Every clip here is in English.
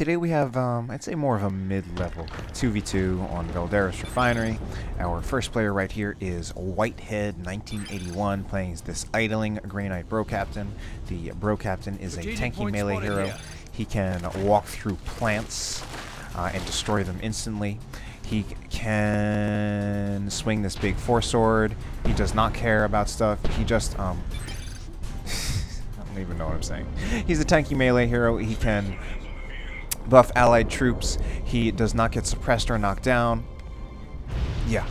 Today we have, um, I'd say more of a mid-level 2v2 on Valderus Refinery. Our first player right here is Whitehead 1981 playing as this idling Grey Knight Bro Captain. The Bro Captain is a tanky melee hero. Here. He can walk through plants uh, and destroy them instantly. He can swing this big four sword. He does not care about stuff. He just um, I don't even know what I'm saying. He's a tanky melee hero. He can buff allied troops. He does not get suppressed or knocked down. Yeah.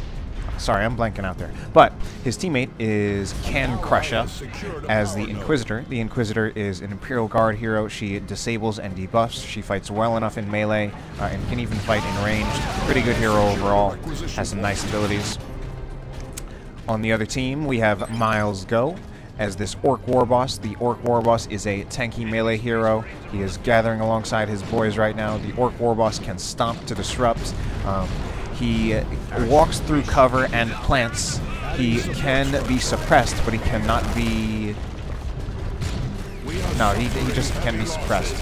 Sorry, I'm blanking out there. But his teammate is KanKrusha as the Inquisitor. The Inquisitor is an Imperial Guard hero. She disables and debuffs. She fights well enough in melee uh, and can even fight in ranged. Pretty good hero overall. Has some nice abilities. On the other team, we have Miles Go as this Orc War Boss. The Orc War Boss is a tanky melee hero. He is gathering alongside his boys right now. The Orc War Boss can stomp to disrupt. Um, he walks through cover and plants. He can be suppressed, but he cannot be... No, he, he just can be suppressed.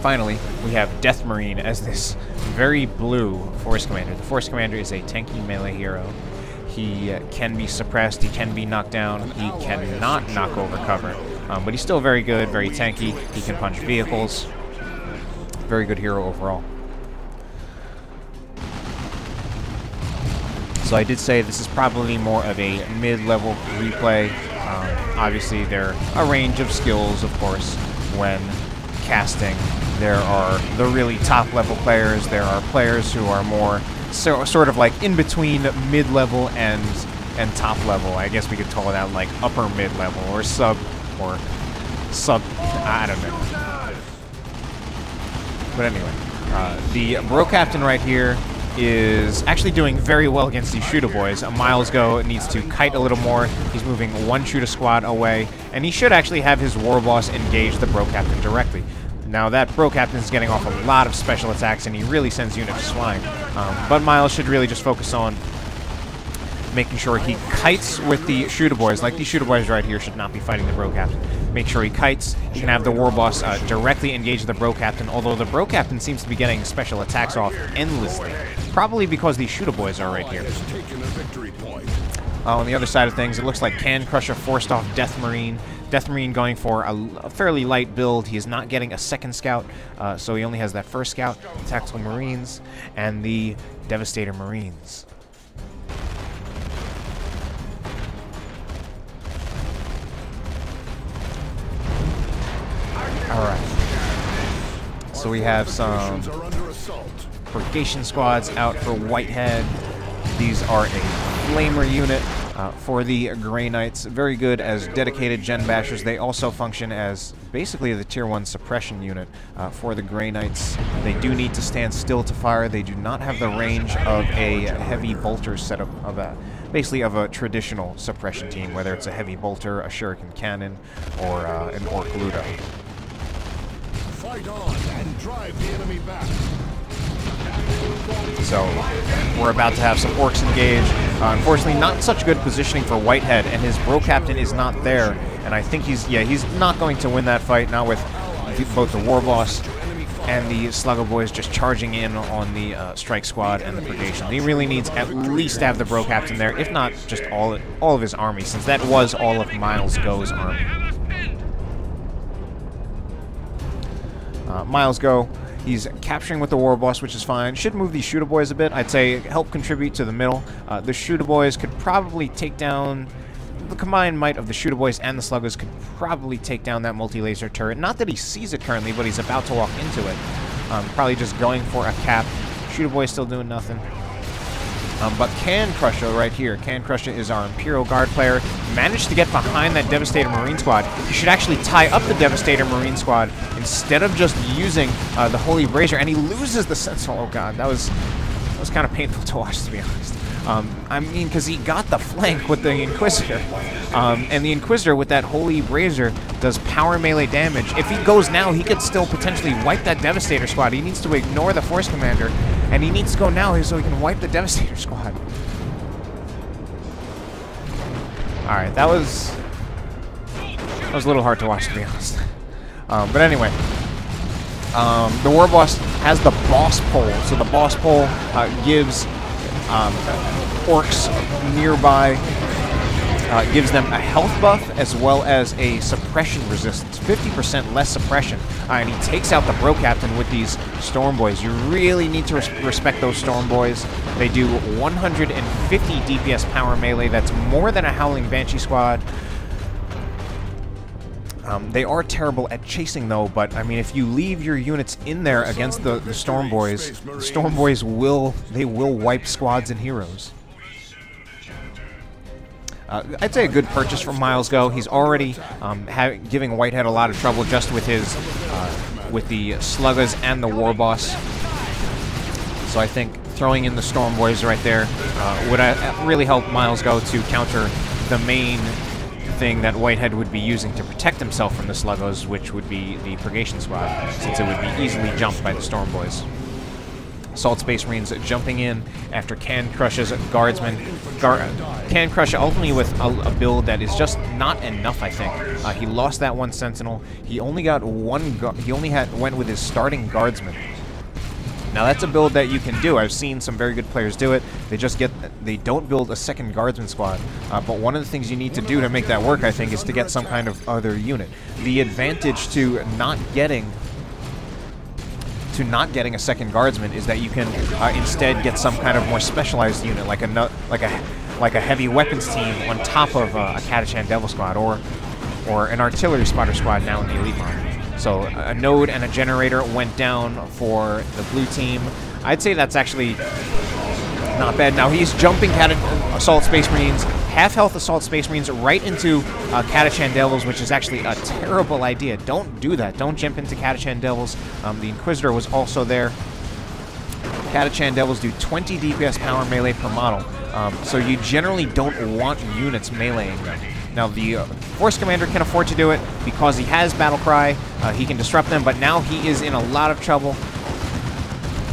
Finally, we have Death Marine as this very blue Force Commander. The Force Commander is a tanky melee hero. He can be suppressed, he can be knocked down, he cannot knock over cover. Um, but he's still very good, very tanky. He can punch vehicles. Very good hero overall. So I did say this is probably more of a mid-level replay. Um, obviously, there are a range of skills, of course, when casting. There are the really top-level players. There are players who are more so sort of like in between mid-level and and top level. I guess we could call it like upper mid-level or sub or sub. I don't know. But anyway, uh, the bro captain right here is actually doing very well against these shooter boys. Uh, Miles Go needs to kite a little more. He's moving one shooter squad away, and he should actually have his war boss engage the bro captain directly. Now that Bro Captain is getting off a lot of special attacks and he really sends units flying. Um, but Miles should really just focus on making sure he kites with the shooter boys. Like these shooter boys right here should not be fighting the Bro Captain. Make sure he kites. He can have the War Boss uh, directly engage the Bro Captain, although the Bro Captain seems to be getting special attacks off endlessly. Probably because these shooter boys are right here. Uh, on the other side of things, it looks like KanKrusha forced off Death Marine. Death Marine going for a, a, fairly light build. He is not getting a second scout, uh, so he only has that first scout, Tactical Marines, and the Devastator Marines. Alright. So we have some Purgation squads out for Whitehead. These are a Flamer unit uh, for the Grey Knights. Very good as dedicated Gen Bashers. They also function as basically the Tier 1 suppression unit uh, for the Grey Knights. They do need to stand still to fire. They do not have the range of a heavy bolter setup of a basically of a traditional suppression team, whether it's a heavy bolter, a shuriken cannon, or uh, an orc ludo. Fight on and drive the enemy back. So we're about to have some orcs engage. Uh, unfortunately, not such good positioning for Whitehead, and his bro captain is not there. And I think he's, yeah, he's not going to win that fight, not with both the War Boss and the Slugga Boys just charging in on the uh, Strike Squad and the Purgation. He really needs at least to have the Bro Captain there, if not just all, all of his army, since that was all of Miles Go's army. Uh, Miles Go He's capturing with the War Boss, which is fine. Should move these Shooter Boys a bit. I'd say help contribute to the middle. Uh, the Shooter Boys could probably take down... The combined might of the Shooter Boys and the Sluggers could probably take down that multi-laser turret. Not that he sees it currently, but he's about to walk into it. Um, probably just going for a cap. Shooter Boy still doing nothing. Um, but KanKrusha right here, KanKrusha is our Imperial Guard player, managed to get behind that Devastator Marine Squad. You should actually tie up the Devastator Marine Squad instead of just using uh, the Holy Brazier, and he loses the Sentinel. Oh god, that was, that was kind of painful to watch, to be honest. Um, I mean, because he got the flank with the Inquisitor. Um, and the Inquisitor, with that Holy Brazier, does power melee damage. If he goes now, he could still potentially wipe that Devastator squad. He needs to ignore the Force Commander, and he needs to go now so he can wipe the Devastator squad. Alright, that was... That was a little hard to watch, to be honest. Um, but anyway, um, the War Boss has the Boss Pole. So the Boss Pole uh, gives um, orcs nearby uh, gives them a health buff as well as a suppression resistance, 50% less suppression. Uh, and he takes out the Bro Captain with these Storm Boys. You really need to res respect those Storm Boys. They do 150 DPS power melee. That's more than a Howling Banshee squad. Um, they are terrible at chasing, though, but, I mean, if you leave your units in there against the, the Storm Boys, Storm Boys will, they will wipe squads and heroes. Uh, I'd say a good purchase from Miles Go. He's already um, giving Whitehead a lot of trouble just with his uh, with the Sluggas and the War Boss. So I think throwing in the Storm Boys right there uh, would uh, really help Miles Go to counter the main thing that Whitehead would be using to protect himself from the Sluggas, which would be the Purgation Squad, since it would be easily jumped by the Storm Boys. Salt Space Marines jumping in after Can Crush's Guardsman. Gar Can Crush ultimately with a, a, build that is just not enough, I think. Uh, he lost that one Sentinel. He only got one. He only had went with his starting Guardsman. Now that's a build that you can do. I've seen some very good players do it. They just get, they don't build a second guardsman squad. Uh, but one of the things you need to do to make that work, I think, is to get some kind of other unit. The advantage to not getting to not getting a second guardsman is that you can uh, instead get some kind of more specialized unit, like a like a like a heavy weapons team on top of uh, a Catachan Devil squad, or or an artillery spotter squad now in the elite Line. So a node and a generator went down for the blue team. I'd say that's actually not bad. Now he's jumping Cat Assault Space Marines half health Assault Space Marines right into uh, Catachan Devils, which is actually a terrible idea. Don't do that. Don't jump into Catachan Devils. Um, the Inquisitor was also there. Catachan Devils do 20 DPS power melee per model, um, so you generally don't want units meleeing them. Now, the uh, Force Commander can afford to do it because he has Battle Cry. Uh, he can disrupt them, but now he is in a lot of trouble.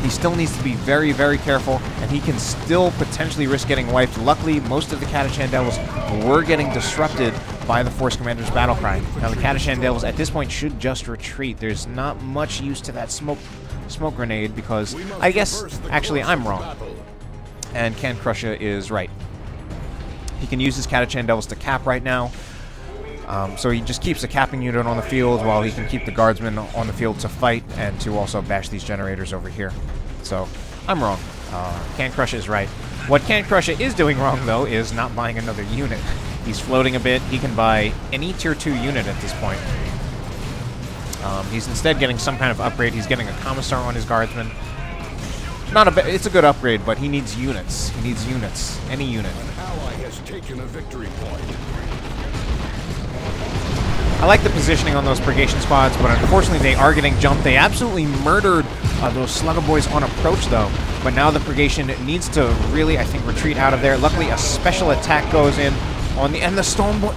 He still needs to be very, very careful, and he can still potentially risk getting wiped. Luckily, most of the Catachan Devils were getting disrupted by the Force Commander's battle cry. Now, the Catachan Devils at this point should just retreat. There's not much use to that smoke smoke grenade because I guess, actually, I'm wrong. And KanKrusha is right. He can use his Catachan Devils to cap right now. Um, so he just keeps a capping unit on the field while he can keep the guardsmen on the field to fight and to also bash these generators over here. So I'm wrong. Uh, Can Crush is right. What Can Crush is doing wrong, though, is not buying another unit. He's floating a bit. He can buy any Tier 2 unit at this point. Um, he's instead getting some kind of upgrade. He's getting a Commissar on his Guardsman. Not a it's a good upgrade, but he needs units. He needs units. Any unit. An ally has taken a victory point. I like the positioning on those purgation spots, but unfortunately they are getting jumped. They absolutely murdered uh, those Slugger Boys on approach, though. But now the purgation needs to really, I think, retreat out of there. Luckily, a special attack goes in on the... And the Storm Boy...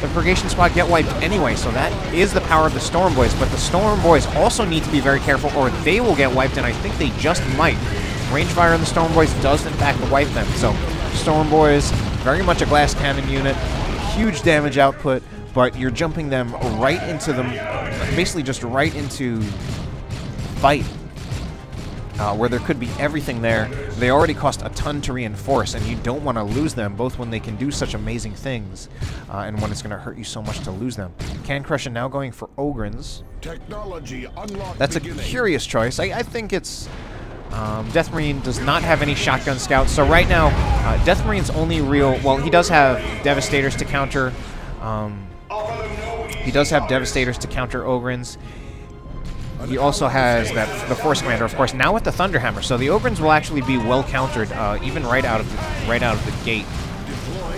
The Purgation Squad get wiped anyway, so that is the power of the Storm Boys. But the Storm Boys also need to be very careful, or they will get wiped, and I think they just might. Range fire on the Storm Boys does, in fact, wipe them. So, Storm Boys, very much a glass cannon unit, huge damage output, but you're jumping them right into them, basically just right into fight, uh, where there could be everything there. They already cost a ton to reinforce, and you don't want to lose them, both when they can do such amazing things, uh, and when it's going to hurt you so much to lose them. KanKrusha now going for Ogryns. Technology That's a curious choice. I, I think it's... Um, Death Marine does not have any shotgun scouts, so right now, uh, Death Marine's only real... Well, he does have Devastators to counter... Um, he does have Devastators to counter Ogryns. He also has that the Force Commander, of course, now with the Thunderhammer. So the Ogryns will actually be well countered, uh, even right out of the, right out of the gate.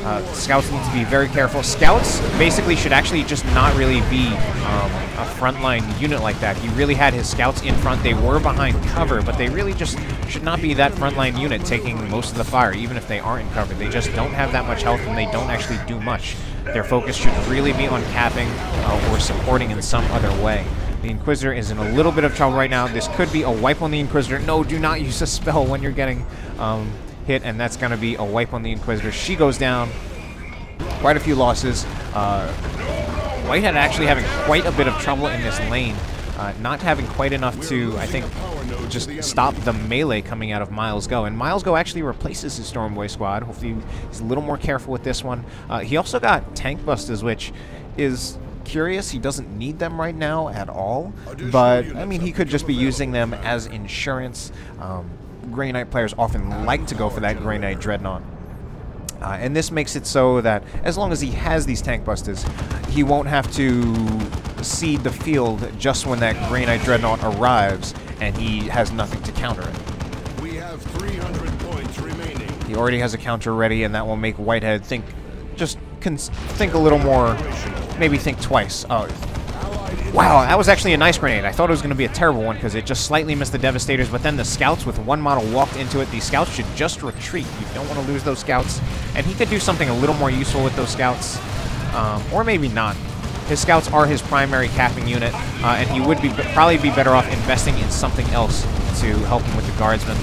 Uh, scouts need to be very careful. Scouts basically should actually just not really be um, a frontline unit like that. He really had his scouts in front. They were behind cover, but they really just should not be that frontline unit taking most of the fire, even if they aren't in cover. They just don't have that much health, and they don't actually do much. Their focus should really be on capping uh, or supporting in some other way. The Inquisitor is in a little bit of trouble right now. This could be a wipe on the Inquisitor. No, do not use a spell when you're getting um, hit, and that's going to be a wipe on the Inquisitor. She goes down. Quite a few losses. Uh, Whitehead actually having quite a bit of trouble in this lane. Uh, not having quite enough to, I think, just stop the melee coming out of Miles Go. And Miles Go actually replaces his Stormboy squad. Hopefully he's a little more careful with this one. Uh, he also got Tank Busters, which is curious. He doesn't need them right now at all. But, I mean, he could just be using them as insurance. Um, Grey Knight players often like to go for that Grey Knight Dreadnought. Uh, and this makes it so that as long as he has these tank busters, he won't have to cede the field just when that Grey Knight Dreadnought arrives and he has nothing to counter it. We have 300 points remaining. He already has a counter ready, and that will make Whitehead think, just think a little more, maybe think twice. Oh, Wow, that was actually a nice grenade. I thought it was going to be a terrible one because it just slightly missed the Devastators, but then the scouts with one model walked into it. These scouts should just retreat. You don't want to lose those scouts. And he could do something a little more useful with those scouts, um, or maybe not. His scouts are his primary capping unit, uh, and he would be probably be better off investing in something else to help him with the guardsmen.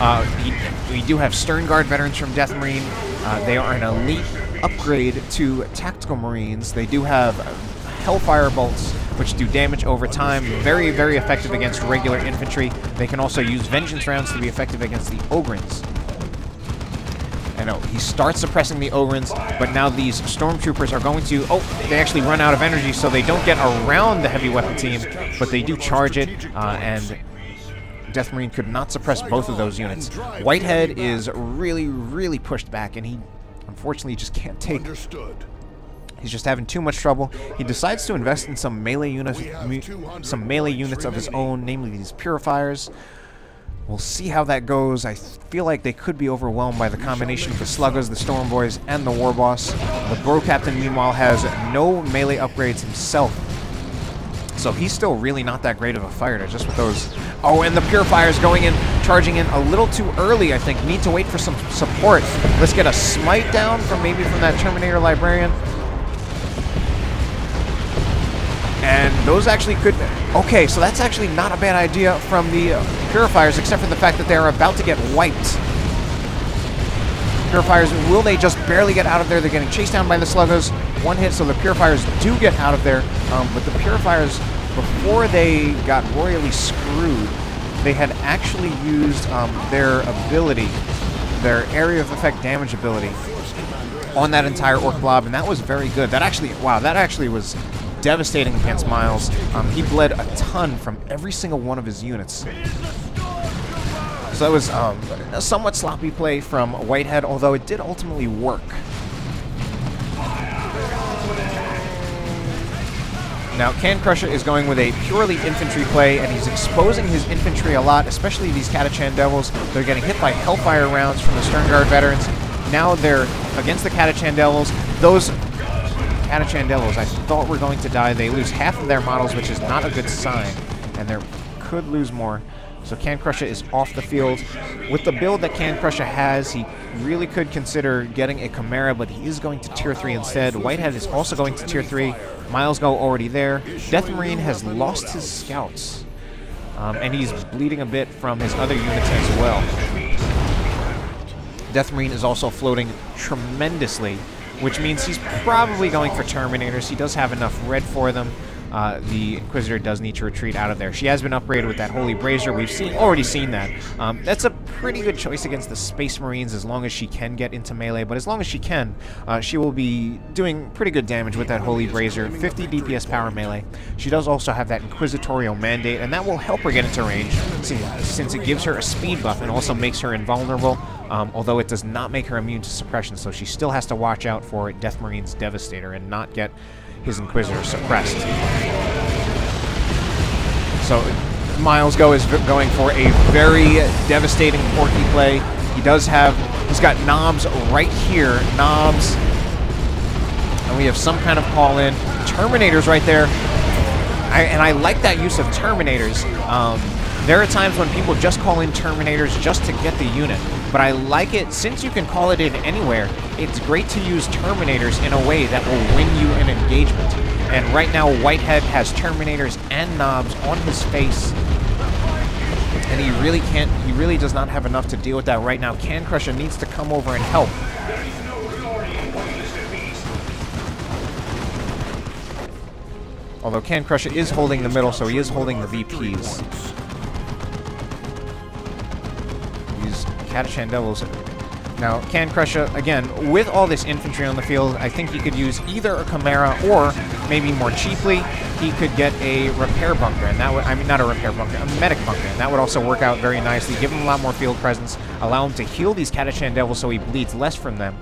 Uh, he, we do have Sternguard veterans from Death Marine. Uh, they are an elite upgrade to Tactical Marines. They do have Hellfire Bolts, which do damage over time. Very, very effective against regular infantry. They can also use Vengeance rounds to be effective against the Ogryns. I know, he starts suppressing the Ogryns, but now these Stormtroopers are going to... Oh, they actually run out of energy, so they don't get around the heavy weapon team, but they do charge it, uh, and Death Marine could not suppress both of those units. Whitehead is really, really pushed back, and he unfortunately he just can't take. Understood. He's just having too much trouble. He decides to invest in some melee units, some melee units of his own, namely these purifiers. We'll see how that goes. I feel like they could be overwhelmed by the combination of the Sluggers, the Storm Boys, and the War Boss. The Bro Captain, meanwhile, has no melee upgrades himself. So he's still really not that great of a fighter, just with those... Oh, and the Purifiers going in, charging in a little too early, I think. Need to wait for some support. Let's get a Smite down from maybe from that Terminator Librarian. And those actually could... Okay, so that's actually not a bad idea from the uh, Purifiers, except for the fact that they're about to get wiped. Purifiers, will they just barely get out of there? They're getting chased down by the Sluggers. One hit, so the Purifiers do get out of there. Um, but the Purifiers, before they got royally screwed, they had actually used um, their ability, their area of effect damage ability, on that entire Orc Blob, and that was very good. That actually, wow, that actually was devastating against Miles. Um, he bled a ton from every single one of his units. So that was um, a somewhat sloppy play from Whitehead, although it did ultimately work. Now, KanKrusha is going with a purely infantry play, and he's exposing his infantry a lot, especially these Catachan Devils. They're getting hit by Hellfire rounds from the Sternguard veterans. Now they're against the Catachan Devils. Those Catachan Devils I thought were going to die. They lose half of their models, which is not a good sign, and they could lose more. So KanKrusha is off the field. With the build that KanKrusha has, he really could consider getting a Chimera, but he is going to Tier 3 instead. Whitehead is also going to Tier 3. Miles Go already there. Death Marine has lost his scouts. Um, and he's bleeding a bit from his other units as well. Death Marine is also floating tremendously, which means he's probably going for Terminators. He does have enough red for them uh, the Inquisitor does need to retreat out of there. She has been upgraded with that Holy Brazier. We've seen already seen that. Um, that's a pretty good choice against the Space Marines as long as she can get into melee. But as long as she can, uh, she will be doing pretty good damage with that Holy Brazier. 50 DPS power melee. She does also have that Inquisitorial Mandate, and that will help her get into range since it gives her a speed buff and also makes her invulnerable. Um, although it does not make her immune to suppression, so she still has to watch out for Death Marine's Devastator and not get his Inquisitor suppressed. So Miles Go is going for a very devastating Porky play. He does have, he's got knobs right here, knobs, and we have some kind of call in. Terminators right there, I, and I like that use of Terminators. Um, there are times when people just call in Terminators just to get the unit, but I like it, since you can call it in anywhere, it's great to use Terminators in a way that will win you an engagement. And right now, Whitehead has Terminators and knobs on his face, and he really can't, he really does not have enough to deal with that right now. KanKrusha needs to come over and help. Although KanKrusha is holding the middle, so he is holding the VPs. These Catachan Devils. Now, KanKrusha, again, with all this infantry on the field, I think he could use either a Chimera or, maybe more cheaply, he could get a repair bunker, and that would, I mean, not a repair bunker, a medic bunker, and that would also work out very nicely, give him a lot more field presence, allow him to heal these Catachan Devils so he bleeds less from them,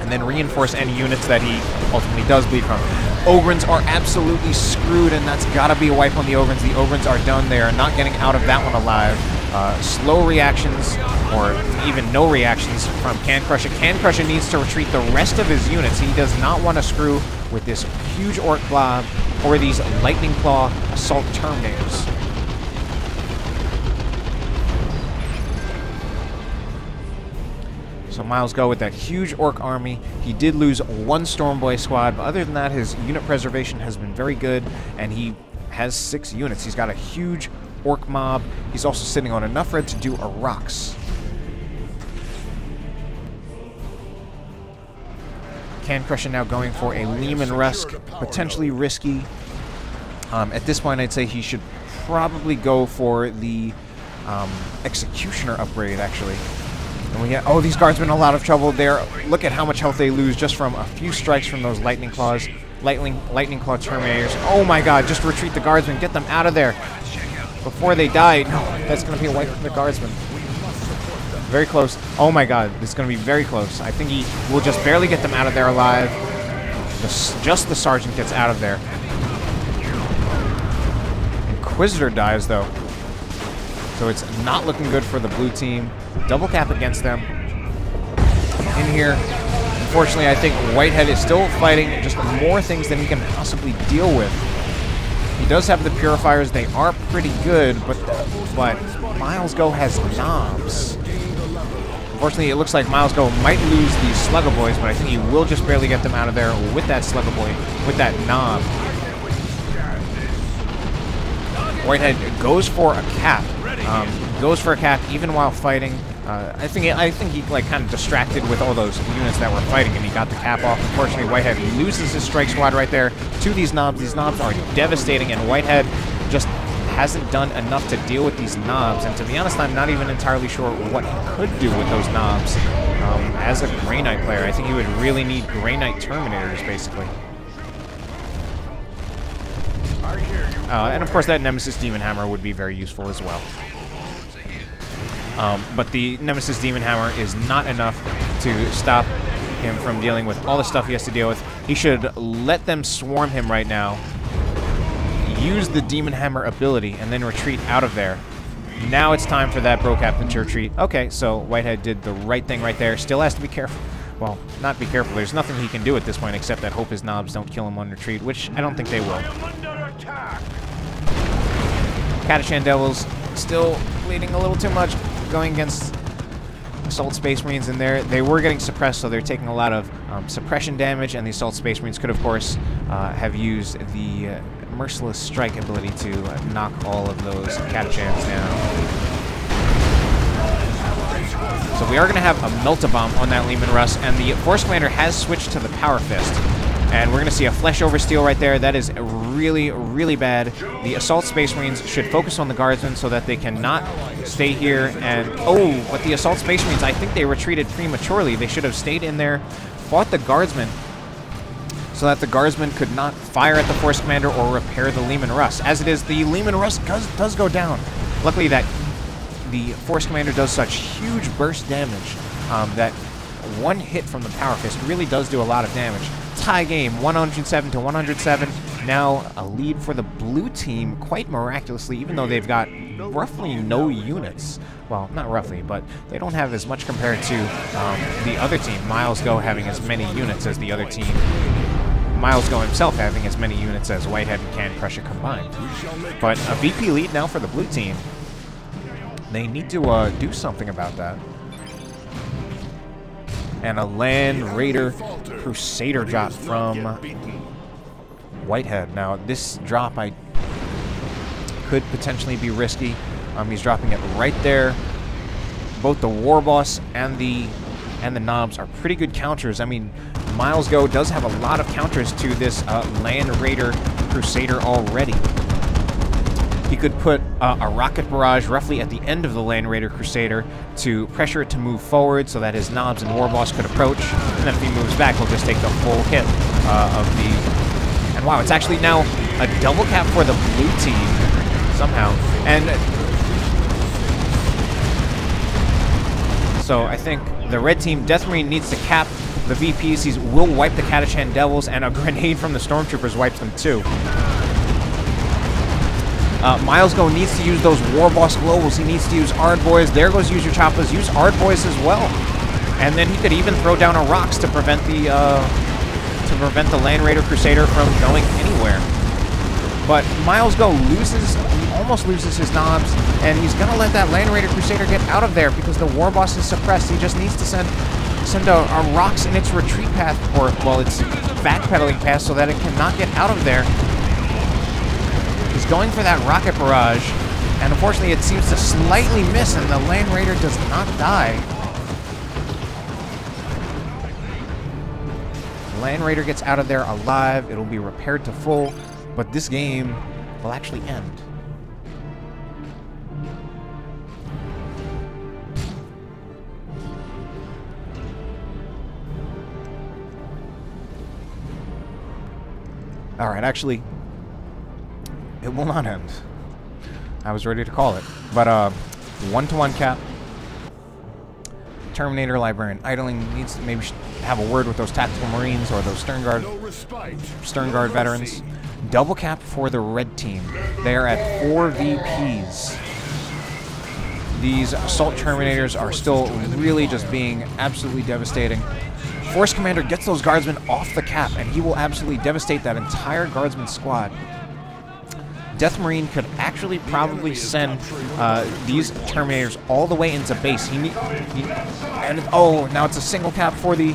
and then reinforce any units that he ultimately does bleed from. Ogryns are absolutely screwed, and that's got to be a wipe on the Ogryns. The Ogryns are done. They are not getting out of that one alive. Uh, slow reactions, or even no reactions from KanKrusha. Can Crusher needs to retreat the rest of his units. He does not want to screw with this huge Orc Blob or these Lightning Claw Assault Terminators. So Miles Go with that huge Orc army. He did lose one Stormboy squad, but other than that, his unit preservation has been very good, and he has six units. He's got a huge Orc mob. He's also sitting on enough red to do a rocks. KanKrusha now going for a Leman Russ, potentially risky. Um, at this point, I'd say he should probably go for the um, Executioner upgrade, actually. And we oh, these guardsmen in a lot of trouble there. Look at how much health they lose just from a few strikes from those lightning claws. Lightning, lightning claw terminators. Oh my god, just retreat the guardsmen. Get them out of there. Before they die. No, that's going to be a wipe for the guardsmen. Very close. Oh my god, this is going to be very close. I think he will just barely get them out of there alive. The, just the sergeant gets out of there. Inquisitor dies, though. So it's not looking good for the blue team. Double cap against them. In here. Unfortunately, I think Whitehead is still fighting just more things than he can possibly deal with. Does have the purifiers. They are pretty good, but but Miles Go has knobs. Unfortunately, it looks like Miles Go might lose these Slugger Boys, but I think he will just barely get them out of there with that Slugger Boy, with that knob. Whitehead goes for a cap. Um, goes for a cap even while fighting. Uh, I think I think he like kind of distracted with all those units that were fighting, and he got the cap off. Unfortunately, Whitehead loses his strike squad right there to these knobs. These knobs are devastating, and Whitehead just hasn't done enough to deal with these knobs. And to be honest, I'm not even entirely sure what he could do with those knobs. Um, as a Grey Knight player, I think he would really need Grey Knight Terminators, basically. Uh, and of course, that Nemesis Daemon Hammer would be very useful as well. Um, but the Nemesis Daemon Hammer is not enough to stop him from dealing with all the stuff he has to deal with. He should let them swarm him right now, use the Demon Hammer ability, and then retreat out of there. Now it's time for that Bro Captain to retreat. Okay, so Whitehead did the right thing right there. Still has to be careful. Well, not be careful. There's nothing he can do at this point except that hope his knobs don't kill him on retreat, which I don't think they will. Catachan Devils still bleeding a little too much, going against Assault Space Marines in there. They were getting suppressed, so they're taking a lot of um, suppression damage, and the Assault Space Marines could, of course, uh, have used the uh, Merciless Strike ability to uh, knock all of those Catachans down. So we are going to have a Melta Bomb on that Leman Russ, and the Force Commander has switched to the Power Fist. And we're going to see a Flesh over Steel right there. That is really, really bad. The Assault Space Marines should focus on the Guardsmen so that they cannot stay here. And, oh, but the Assault Space Marines, I think they retreated prematurely. They should have stayed in there, fought the Guardsmen, so that the Guardsmen could not fire at the Force Commander or repair the Leman Russ. As it is, the Leman Russ does, does go down. Luckily, that the Force Commander does such huge burst damage um, that one hit from the Power Fist really does do a lot of damage. Tie game, 107 to 107. Now a lead for the blue team, quite miraculously, even though they've got roughly no units. Well, not roughly, but they don't have as much compared to um, the other team. Miles Go having as many units as the other team. Miles Go himself having as many units as Whitehead and KanKrusha combined. But a VP lead now for the blue team. They need to uh, do something about that. And a Land Raider Crusader drop from Whitehead. Now, this drop I could potentially be risky. Um, he's dropping it right there. Both the War Boss and the and the Knobs are pretty good counters. I mean, Miles Go does have a lot of counters to this uh, Land Raider Crusader already. He could put uh, a rocket barrage roughly at the end of the Land Raider Crusader to pressure it to move forward so that his knobs and Warboss could approach. And then if he moves back, he'll just take the full hit uh, of the... And wow, it's actually now a double cap for the blue team somehow. And so I think the red team, Death Marine needs to cap the VPs. He will wipe the Catachan Devils, and a grenade from the Stormtroopers wipes them too. Uh, Miles Go needs to use those War Boss Globals. He needs to use Ard Boys. There goes Use Your Choppas. Use Ard Boys as well. And then he could even throw down a Rocks to prevent the uh, to prevent the Land Raider Crusader from going anywhere. But Miles Go loses, he almost loses his knobs, and he's gonna let that Land Raider Crusader get out of there because the War Boss is suppressed. He just needs to send send a, a Rocks in its retreat path, or well, its backpedaling path, so that it cannot get out of there. Going for that rocket barrage, and unfortunately it seems to slightly miss, and the Land Raider does not die. The Land Raider gets out of there alive. It'll be repaired to full, but this game will actually end. All right, actually, it will not end. I was ready to call it. But uh, one-to-one cap. Terminator Librarian idling needs to maybe have a word with those tactical marines or those sternguard No sternguard veterans. Double cap for the red team. They are at four VPs. These assault terminators are still really just being absolutely devastating. Force Commander gets those guardsmen off the cap, and he will absolutely devastate that entire guardsman squad. Death Marine could actually probably send uh, these Terminators all the way into base. He, he and oh, now it's a single cap for the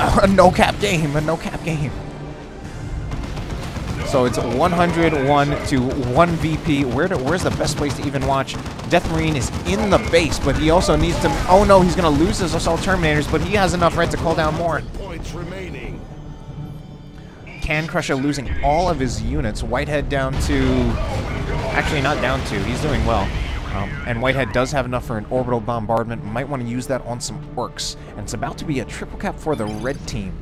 a no cap game, a no cap game. So it's 101 to 1 VP. Where to, where's the best place to even watch? Death Marine is in the base, but he also needs to. Oh no, he's going to lose his assault terminators, but he has enough red to call down more. Points remaining. KanKrusha losing all of his units. Whitehead down to... Actually, not down to. He's doing well. Um, and Whitehead does have enough for an orbital bombardment. Might want to use that on some orcs. And it's about to be a triple cap for the red team.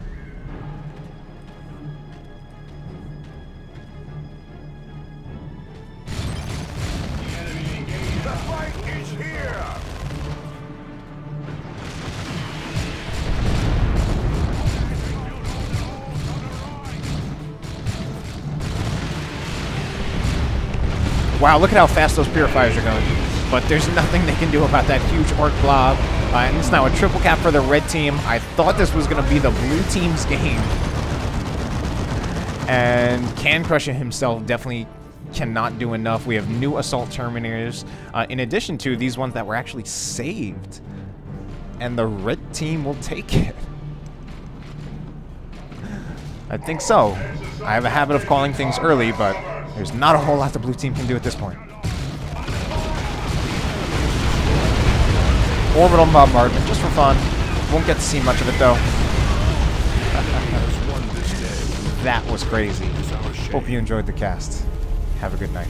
Wow, look at how fast those purifiers are going. But there's nothing they can do about that huge orc blob. Uh, and it's now a triple cap for the red team. I thought this was going to be the blue team's game. And KanKrusha himself definitely cannot do enough. We have new Assault Terminators, uh, in addition to these ones that were actually saved. And the red team will take it. I think so. I have a habit of calling things early, but there's not a whole lot the blue team can do at this point. Orbital bombardment, just for fun. Won't get to see much of it though. That was crazy. Hope you enjoyed the cast. Have a good night.